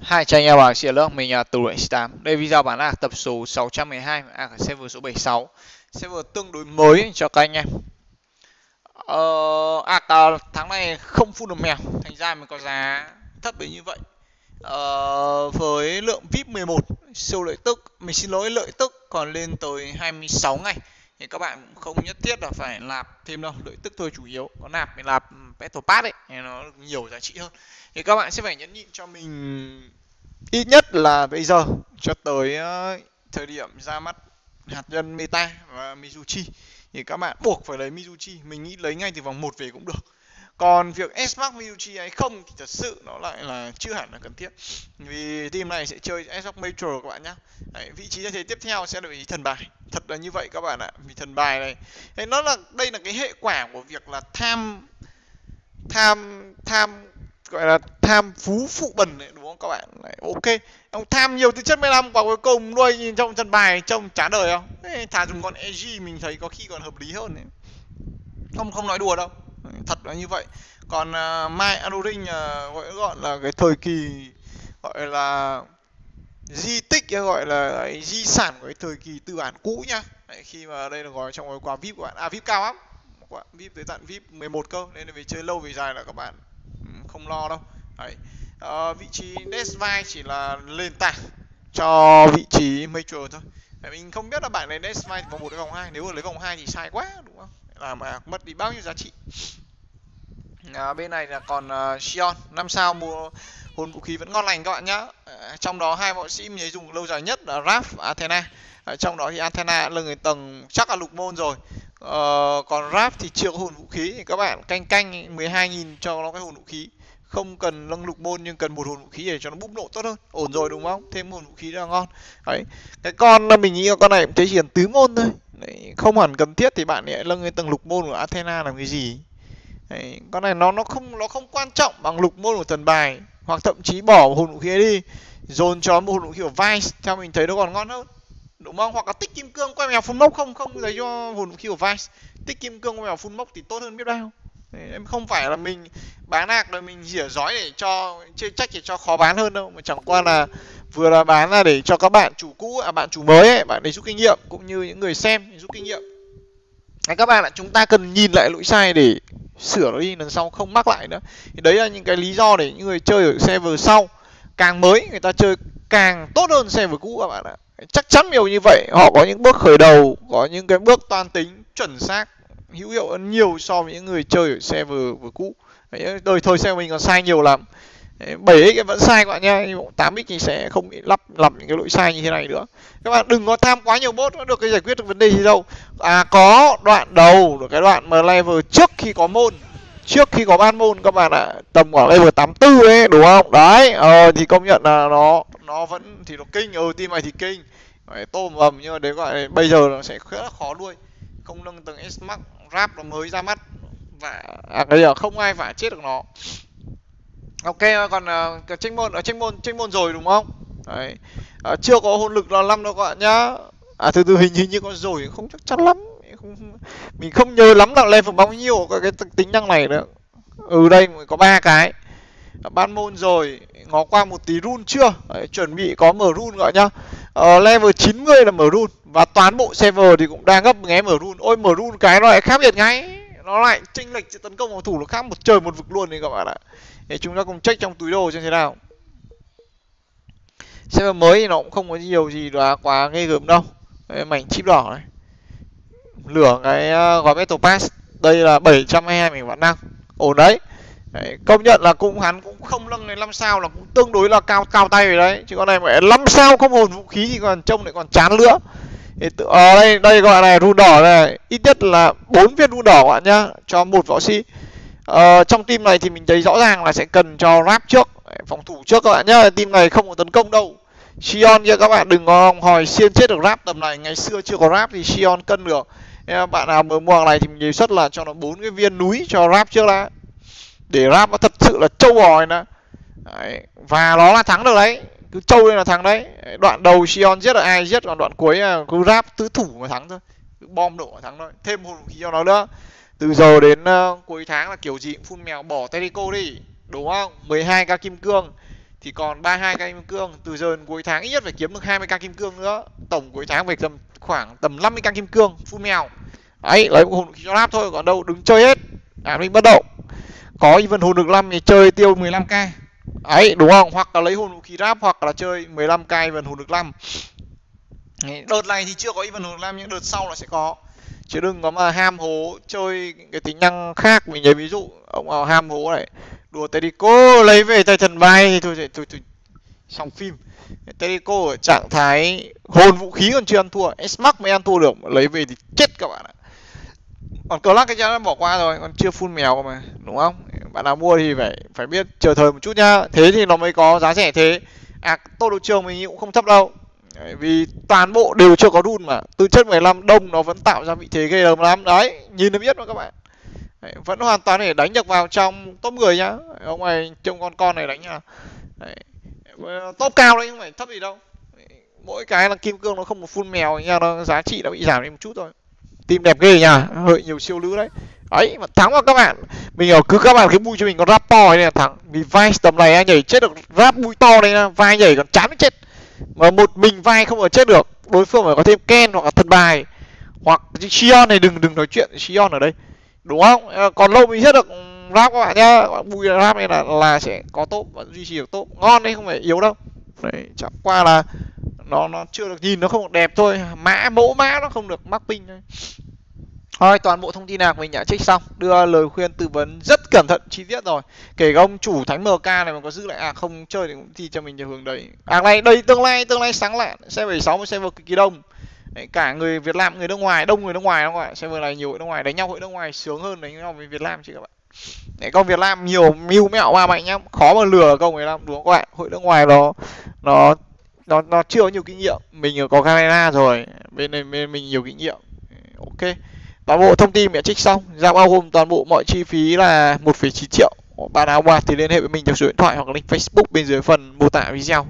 Hai chào anh em vào chia lớp mình là Tù Luyện 8 Đây video bán là tập số 612 à server số 76 Server tương đối mới cho các anh em. Ờ, À tháng này không phun được mèo Thành ra mình có giá thấp đến như vậy. Ờ, Với lượng VIP 11 siêu lợi tức Mình xin lỗi lợi tức còn lên tới 26 ngày thì các bạn không nhất thiết là phải nạp thêm đâu lợi tức thôi chủ yếu. Có nạp thì nạp ừ, petal pass ấy thì nó nhiều giá trị hơn. Thì các bạn sẽ phải nhấn nhịn cho mình ít nhất là bây giờ cho tới uh, thời điểm ra mắt hạt nhân meta và mizuchi. Thì các bạn buộc phải lấy mizuchi mình nghĩ lấy ngay từ vòng một về cũng được còn việc S-Max hay không thì thật sự nó lại là chưa hẳn là cần thiết. Vì team này sẽ chơi S-Max Major các bạn nhé Đấy, vị trí thay thế tiếp theo sẽ là vị trí thần bài. Thật là như vậy các bạn ạ vì thần bài này. Đấy, nó là đây là cái hệ quả của việc là tham tham tham gọi là tham phú phụ bần đấy đúng không các bạn? Đấy, ok. Ông tham nhiều thứ chất 15 và cuối cùng nuôi nhìn trong thần bài trông chán đời không? Ê, thà dùng con EG mình thấy có khi còn hợp lý hơn đấy. không không nói đùa đâu thật là như vậy. Còn uh, mai Adoring uh, à, gọi gọi là cái thời kỳ gọi là di tích gọi là di sản của cái thời kỳ tư bản cũ nhá. Đấy, khi mà đây là gói trong gói quà vip của bạn. À vip cao lắm. Quà vip tới tận vip 11 cơ. Nên là vì chơi lâu về dài là các bạn ừ, không lo đâu. Đấy. À, vị trí Desvai chỉ là lên tảng cho vị trí major thôi. Đấy, mình không biết là bạn này Desvai vòng một hay vòng hai. Nếu mà lấy vòng hai thì sai quá đúng không? Là mà mất đi bao nhiêu giá trị à, bên này là còn à, uh, Sion năm sao mua hồn vũ khí vẫn ngon lành các bạn nhá. À, trong đó hai võ sĩ mình dùng lâu dài nhất là Raph và Athena. À, trong đó thì Athena là người tầng chắc là lục môn rồi. Ờ, còn Raph thì chưa có hồn vũ khí. Thì các bạn canh canh 12.000 cho nó cái hồn vũ khí. Không cần nâng lục môn nhưng cần một hồn vũ khí để cho nó búp nộ tốt hơn. Ổn rồi đúng không? Thêm hồn vũ khí là ngon. Đấy. Cái con mình nghĩ là con này cũng chỉ cần tứ môn thôi. Đấy, không hẳn cần thiết thì bạn lại nâng cái tầng lục môn của Athena làm cái gì? Đấy, con này nó nó không nó không quan trọng bằng lục môn của thần bài hoặc thậm chí bỏ hồn vũ khí đi dồn cho một hồn vũ khí của Vice theo mình thấy nó còn ngon hơn. Đúng không? Hoặc là tích kim cương quay mèo phun mốc không? Không lấy cho hồn vũ khí của Vice. Tích kim cương quay mèo phun mốc thì tốt hơn biết bao. Em không phải là mình bán hạc rồi mình rỉa giói để cho chơi trách để cho khó bán hơn đâu mà chẳng qua là vừa là bán là để cho các bạn chủ cũ à bạn chủ mới ấy bạn để rút kinh nghiệm cũng như những người xem rút kinh nghiệm. Đấy, các bạn ạ chúng ta cần nhìn lại lỗi sai để sửa nó đi, lần sau không mắc lại nữa. Thì đấy là những cái lý do để những người chơi ở server sau, càng mới người ta chơi càng tốt hơn server cũ các bạn ạ. Chắc chắn điều như vậy, họ có những bước khởi đầu, có những cái bước toan tính, chuẩn xác, hữu hiệu hơn nhiều so với những người chơi ở server vừa cũ đời thời server mình còn sai nhiều lắm. 7 x vẫn sai các bạn nha nhưng 8 x thì sẽ không bị lắp lầm những cái lỗi sai như thế này nữa. Các bạn đừng có tham quá nhiều bot nó được cái giải quyết được vấn đề gì đâu. À có đoạn đầu được cái đoạn mà level trước khi có môn trước khi có ban môn các bạn ạ à, tầm khoảng level 84 ấy đúng không? Đấy ờ thì công nhận là nó nó vẫn thì nó kinh ừ team này thì kinh. Phải tôm ầm nhưng mà đấy gọi là, bây giờ nó sẽ khá là khó đuôi. Không nâng tầng S max rap nó mới ra mắt. Và à, bây giờ không ai phải chết được nó ok còn ờ, uh, tranh môn ờ, ở tranh môn tranh môn rồi đúng không? Đấy. Uh, chưa có hồn lực là năm đâu các bạn nhá. À từ từ hình hình như con rồi không chắc chắn lắm. Không mình không nhớ lắm là level bao nhiêu cái, cái tính năng này nữa. Ừ đây có ba cái. Ban môn rồi ngó qua một tí run chưa? Đấy, chuẩn bị có mở run gọi nhá. Ờ, level 90 là mở run và toàn bộ server thì cũng đang gấp nghe mở run. Ôi mở run cái nó lại khác biệt ngay. Nó lại chênh lệch sự tấn công phòng thủ nó khác một trời một vực luôn đấy các bạn ạ để chúng ta cùng check trong túi đồ xem thế nào. Server mới thì nó cũng không có nhiều gì đó quá ghê gớm đâu. Đây, mảnh chip đỏ này. Lửa cái ờ, gói metal pass. Đây là 722 mình vẫn năng ổn đấy. Đấy, công nhận là cũng hắn cũng không nâng lên năm sao là cũng tương đối là cao cao tay rồi đấy. Chứ con này mà 5 sao không hồn vũ khí thì còn trông lại còn chán nữa. Thì tự, à, đây đây gọi này run đỏ này. Ít nhất là bốn viên run đỏ bạn nhá cho một võ sĩ ờ, trong team này thì mình thấy rõ ràng là sẽ cần cho rap trước phòng thủ trước các bạn nhá. Team này không có tấn công đâu. Sion kia các bạn đừng có hỏi xiên chết được rap. Tầm này ngày xưa chưa có rap thì Sion cân được. Bạn nào mới mua này thì mình đề xuất là cho nó bốn cái viên núi cho rap trước đã. Để rap nó thật sự là trâu bò này đấy. và nó là thắng được đấy. Cứ trâu lên là thắng đấy. Đoạn đầu Sion giết được ai giết còn đoạn cuối là cứ rap tứ thủ mà thắng thôi. Cứ bom đổ mà thắng thôi. Thêm hồn khí cho nó nữa từ giờ đến uh, cuối tháng là kiểu gì cũng phun mèo bỏ Terico đi đúng không? 12 k kim cương thì còn 32 k kim cương. Từ giờ đến cuối tháng ít nhất phải kiếm được 20 k kim cương nữa. Tổng cuối tháng về tầm khoảng tầm 50 k kim cương phun mèo. Ấy lấy một hồn khí cho láp thôi còn đâu đứng chơi hết. À mình bắt động. Có even hồn được 5 thì chơi tiêu 15 k ấy đúng không? Hoặc là lấy hồn vũ khí ráp hoặc là chơi 15 k even hồn được 5 đợt này thì chưa có even hồn được 5 nhưng đợt sau là sẽ có chứ đừng có mà ham hố chơi cái tính năng khác. Mình lấy ví dụ ông nào ham hố này đùa Terico lấy về tay thần bay thì thôi, thôi, thôi, thôi xong phim. Cô ở trạng thái hồn vũ khí còn chưa ăn thua. Smax mới ăn thua được lấy về thì chết các bạn ạ. Còn cờ lắc cái chắc nó bỏ qua rồi còn chưa full mèo mà đúng không? Bạn nào mua thì phải phải biết chờ thời một chút nhá. Thế thì nó mới có giá rẻ thế. À tô đồ trường mình cũng không thấp đâu vì toàn bộ đều chưa có đun mà. Từ chất 15 đông nó vẫn tạo ra vị thế ghê gớm lắm. Đấy nhìn nó biết mà các bạn. Đấy, vẫn hoàn toàn để đánh được vào trong top 10 nhá. Ông này trông con con này đánh nhá. Đấy. top cao đấy không phải thấp gì đâu. Mỗi cái là kim cương nó không một phun mèo nha nó giá trị nó bị giảm đi một chút thôi. Tim đẹp ghê nha hơi nhiều siêu lữ đấy. Ấy mà thắng vào các bạn. Mình ở cứ các bạn cái bui cho mình con rap to này là thắng. Vì vai tầm này anh nhảy chết được rap bui to này vai nhảy còn chán chết mà một mình vai không ở chết được, đối phương phải có thêm ken hoặc là thần bài. Hoặc Sion này, đừng đừng nói chuyện Sion ở đây. Đúng không? Ờ, còn lâu mình hết được rap các bạn nhá. Bùi rap này là là sẽ có tốt, vẫn duy trì được tốt. Ngon đấy, không phải yếu đâu. Đấy, chẳng qua là nó nó chưa được nhìn, nó không được đẹp thôi. Mã, mẫu mã nó không được mắc pin thôi thôi toàn bộ thông tin nào mình đã check xong đưa lời khuyên tư vấn rất cẩn thận chi tiết rồi. Kể cả ông chủ thánh mk này mà có giữ lại à không chơi thì cũng thi cho mình theo hướng đấy. À này đây tương lai tương lai sáng lạn xe 76 với server cực kỳ đông. Đấy, cả người việt nam người nước ngoài đông người nước ngoài đúng không ạ? Server này nhiều người nước ngoài đánh nhau hội nước ngoài sướng hơn đánh nhau với việt nam chứ các bạn. Đấy, con việt nam nhiều mưu mẹo ma mạnh nhá khó mà lừa công việt nam đúng không các bạn? Hội nước ngoài nó nó nó nó chưa có nhiều kinh nghiệm. Mình có camera rồi bên này bên mình nhiều kinh nghiệm. Ok toàn bộ thông tin mẹ trích xong giá bao gồm toàn bộ mọi chi phí là 1,9 triệu. Bạn nào qua thì liên hệ với mình theo số điện thoại hoặc link Facebook bên dưới phần mô tả video.